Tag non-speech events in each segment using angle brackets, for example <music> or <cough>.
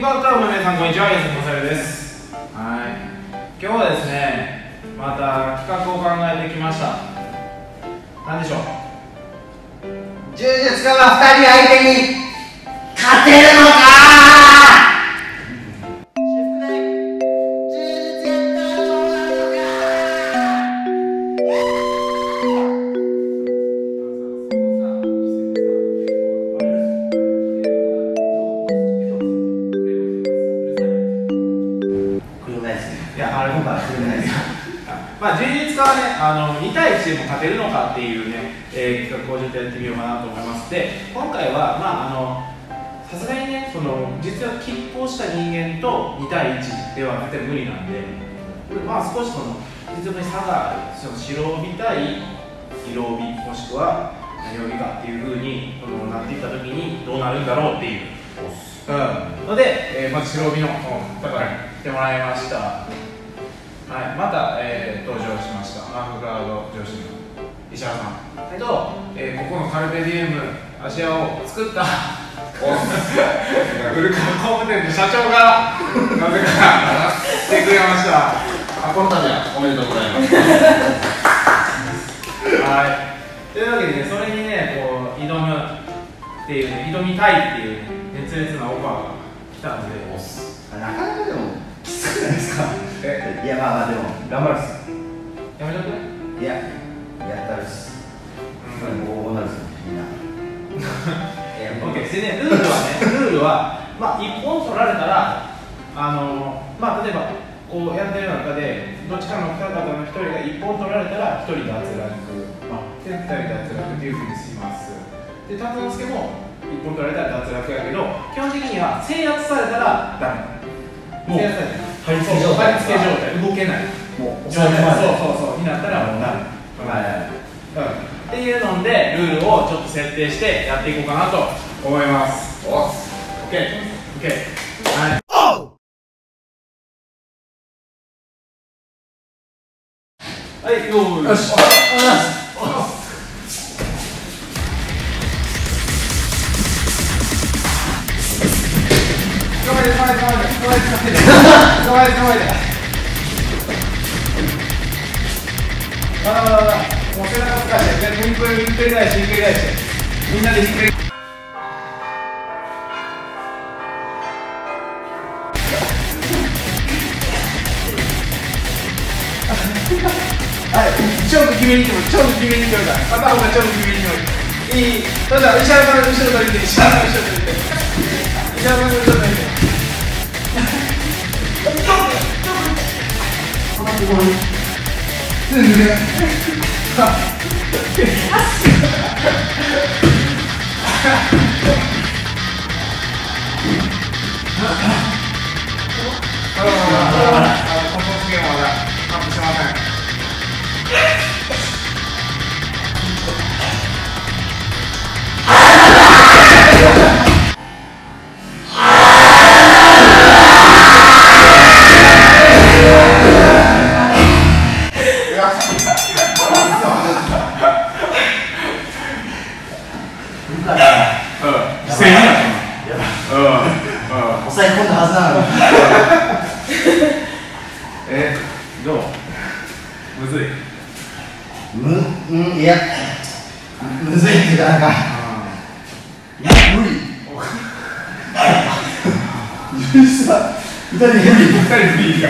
リバウタウンの皆さんこんにちは、安田小です。はい。今日はですねまた企画を考えてきました。何でしょう？柔術家が2人相手に勝てるのか？れもか車です <laughs> まあ、充実家はね、あの2対1でも勝てるのかっていうね、えー企画をちょっとやってみようかなと思います。で、今回は、まあ、あのさすがにね、その実は拮抗した人間と2対1では絶対無理なんで、まあ、少しその実力に差がある、その白帯対色帯、もしくは何帯かっていうふうにそのなっていったときにどうなるんだろうっていう。うん、ので、えーまず白帯の方から来てもらいました。はい、また、えー登場しました。マーククラウド上司の石原さん。えっと、えーここのカルペディエム芦屋を作ったウルカ工務店の社長がなぜか来てくれました。あこの度はおめでとうございます。はい。というわけでねそれにねこう挑むっていうね挑みたいっていう、ね、熱烈なオファーが来たんで。なかなかでもきつくないですか？えいやまあまあでも頑張るっす。やめちゃって。いややったるっす。うん。こうなるっすみんな。<laughs> いやオッケー。でね、ルールはね、<laughs> ルールは、まあ、1本取られたら、あのまあ、例えば、こうやってる中で、どっちかの二方の1人が1本取られたら、1人脱落、まあ、で2人脱落っていうふうにします。で、辰之助も1本取られたら脱落やけど、基本的には制圧されたらダメ。もう制圧されたら貼り付け状態動けないもう状態、そうそうそう、になったらもうダメ。はいはいうんっていうのでルールをちょっと設定してやっていこうかなと思いますおっ OKOK はいはいよーいよしはい、ちょっと決めに行っても、ちょっと決めに行ってもらった。片方がちょっと決めに行っても。いい。それでは、石原さん後ろ取りて、石原さん後ろ取りて。石原さん後ろまうんいやむずいってかなんかいや無理。許さ二人無理。二人無理か。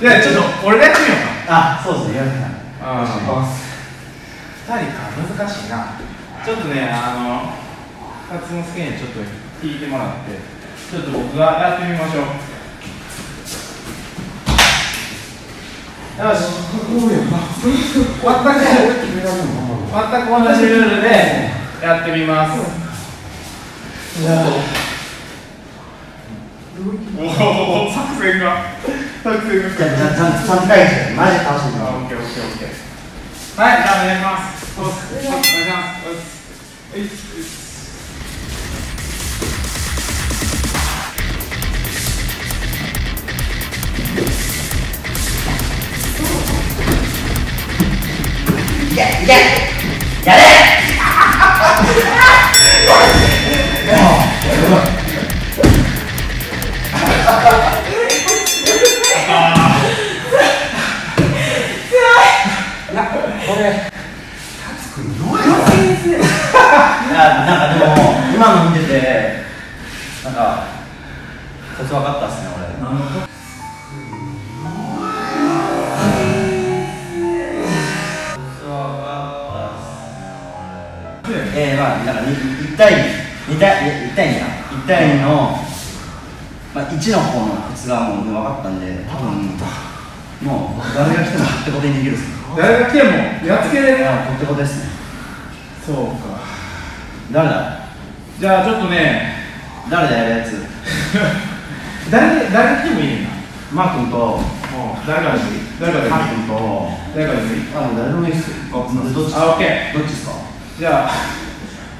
いやちょっと俺がやってみようか。あそうですねやるなあ二人か難しいな。ちょっとねあの辰之助にちょっと聞いてもらってちょっと僕がやってみましょうよし全く同じルールでやってみますおお作戦が作戦がじゃあちゃんと3回してマジで倒してみあ、よオッケーオッケーオッケー。はい、じゃあお願いします。お願いします。はい。うえー、まあ、なんか1対2、2対、1対2や、1対2の、まあ、1の方のコツがもう分かったんで、多分もう、誰が来てもコテコテにできるっす。誰が来てもやっつけれるあコテコテですね。そうか。誰だじゃあちょっとね誰だやるやつ。<laughs> 誰誰が来てもいいねんな。マー君と、誰からでもいい誰からでもい。いマー君と、誰からでもいいあ、もう誰でもいいっすよ。どっちあオッケどっちですか？ーじゃあ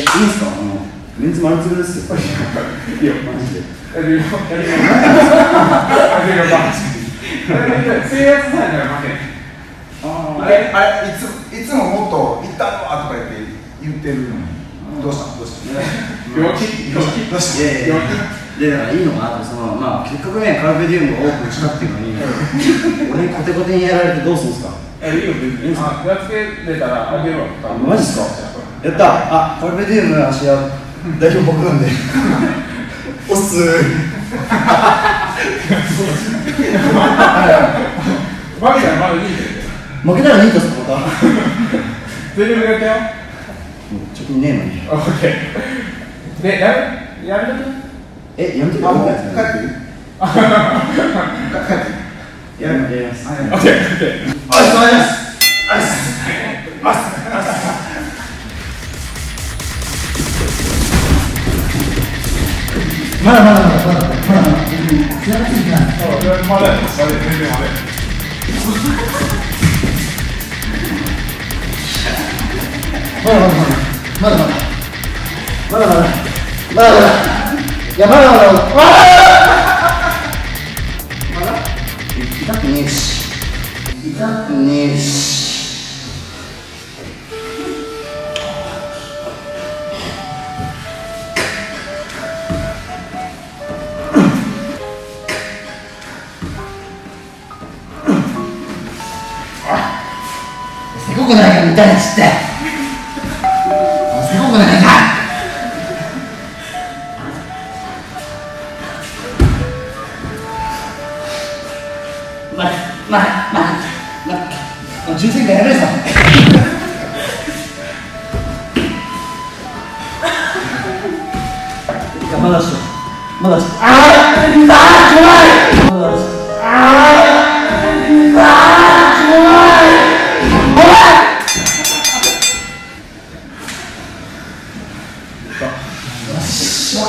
え、いいんすかあの、メンツ丸つぶですよ。いや、マジで。やるよやるよやるよ制圧されたら負けああれあれいついつももっと「行ったるわ」とか言って言ってるのにどうしたどうした病気病気どうしたいやいやで、だからいいのかなと、その、まあ、結局ね、カルペディウムがオープンしたっていうのに、俺にコテコテにやられてどうするんですか？えいいよ別にあやっつけれたらあげるわあマジっすか？やったあ、カルペディウム芦屋代表僕なんで。おっすー。負けたらまだいいんだよ負けたらいいとすか、また。全力でやったよ貯金ねえのに。オッケーでやるやえ、やめてくあもうださい。<laughs> 帰ってやめてやります。けオッケーオッケーありがとうございます。だまだ。まだまだ。まだまだ。気がついてない。あまだまだ。全然まだ。まだまだ。まだまだ。まだまだ。まだまだ。まだまだ。いやまだ。まだまだ。まだ痛くねえし痛くねえしせこくない国内にいたりして。か。まあまあまあまあやるぞまだしまだしああ怖いまだしああ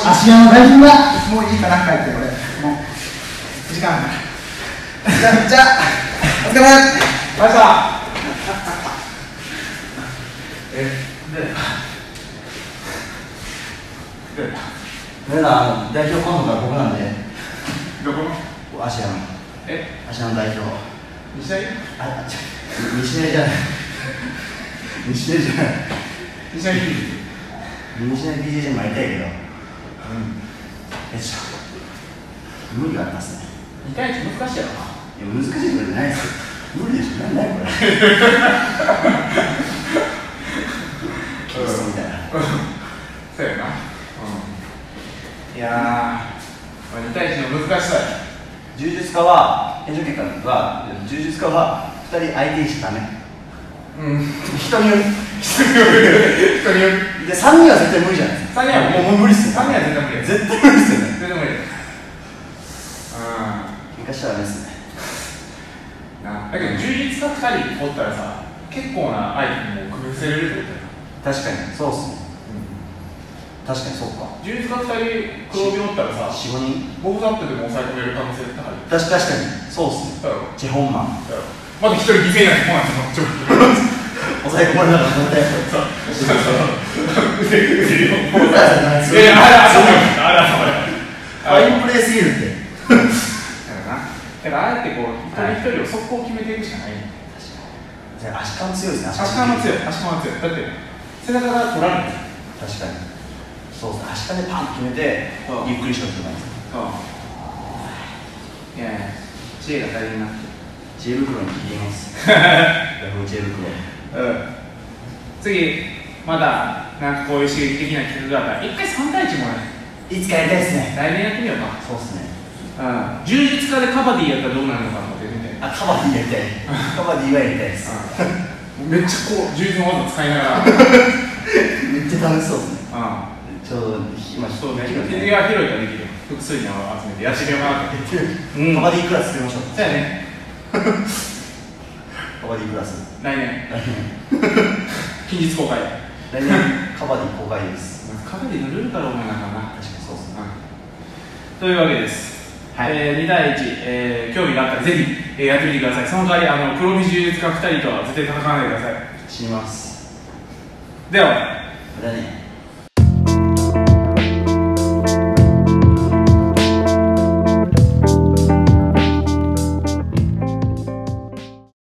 足山大丈夫だもういいかな帰って俺もう時間あるじゃあじゃあお疲れましたえでで俺ら代表候補が。僕なんでどこの芦屋のえ芦屋の代表西成あちょ西成じゃない西成じゃない西成西成 BJJ もやりたいけどうん。えっしょ。無理があったっすね。2対1難しいやろな。いや難しいことじゃないですよ。無理でしょ。なんだよこれ。キリストみたいな。そうやなうん。いやー、まあ、2対1の難しさや。柔術家は炎症結果は柔術家は2人相手にしちゃダメうん。人による。人による。人による。で3人は絶対無理じゃないですか。3人はもうもう無理っすよ。3人は絶対無理や絶対無理っすよね。絶対無理。や喧嘩しちゃダメっすね。うんなだけど充実家2人おったらさ結構な相手にもう組み伏せれるってことや確かに。そうっすね。確かにそうか。充実家2人黒帯おったらさ45人。ボブザップでも抑え込める可能性高い確確かに。そうっすね。チェホンマン。だろまだ一人犠牲に。なってこないですよ抑え込まれなかった絶対そうそうそう腕腕をもうい。やい。やい。やあれあれあれあれあれファインプレーすぎるってだからなだからあえてこう一人一人を速攻決めてい。くしかない。じゃあ足感強い。ですね足利も強い。足利も強い。だって背中が取られる確かにそうですね明日でパンと決めてゆっくりしようって感じそうい。やい。や知恵が足りんな知恵袋に聞いてます。ヤフー知恵袋うん。次またなんかこういう刺激的な企画があったら一回3対1もねいつかやりたいですね。来年やってみようか。そうっすね。うん。柔術家でカバディやったらどうなるのかってみてあカバディやりたい。カバディはやりたいです。めっちゃこう柔術の技使いながら。<laughs> めっちゃ楽しそうですね。あちょうど今そうね、手が広いからできる複数人を集めてやってみようかなっカバディクラス作りましょう。そうやねカバディクラス。来年。来 <laughs> 近日公開。年来年カバディ公開です。カバディのルールから思わなあかんな。確かにそうですね。というわけです、はい。えー2対1、えー興味があったらぜひ、えーやってみてください。その代わりあの黒帯柔術家2人とは絶対戦わないでください。死にます。では。またね